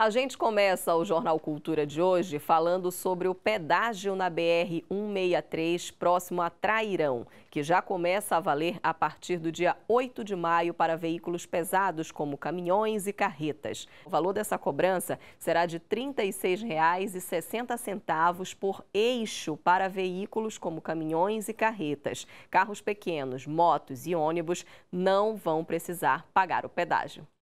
A gente começa o Jornal Cultura de hoje falando sobre o pedágio na BR-163, próximo a Trairão, que já começa a valer a partir do dia 8 de maio para veículos pesados, como caminhões e carretas. O valor dessa cobrança será de R$ 36,60 por eixo para veículos como caminhões e carretas. Carros pequenos, motos e ônibus não vão precisar pagar o pedágio.